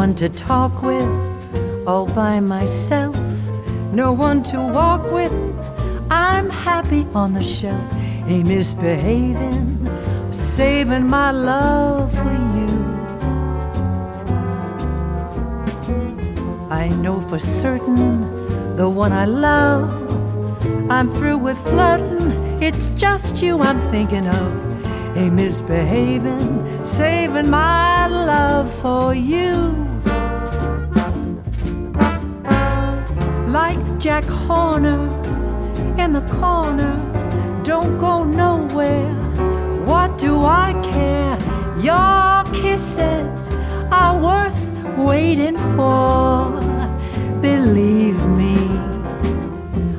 one to talk with, all by myself. No one to walk with, I'm happy on the shelf. Ain't misbehaving, saving my love for you. I know for certain the one I love. I'm through with flirting, it's just you I'm thinking of ain't misbehaving, saving my love for you. Like Jack Horner in the corner, don't go nowhere. What do I care? Your kisses are worth waiting for. Believe me,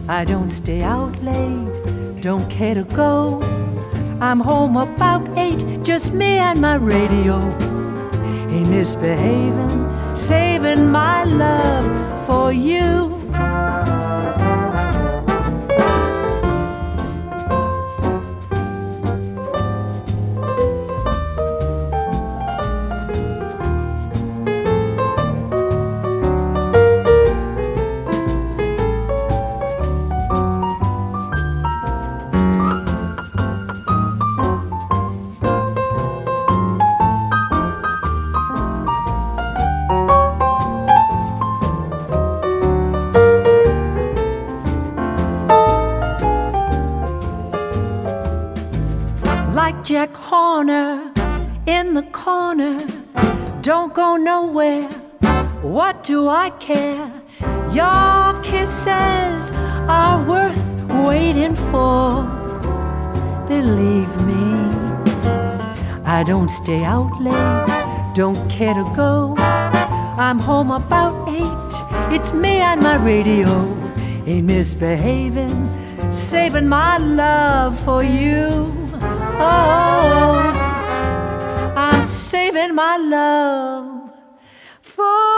I don't stay out late, don't care to go. I'm home about eight, just me and my radio. Ain't misbehaving, saving my love Jack Horner in the corner. Don't go nowhere. What do I care? Your kisses are worth waiting for. Believe me, I don't stay out late. Don't care to go. I'm home about eight. It's me and my radio. Ain't misbehaving, saving my love for you oh, I'm saving my love for.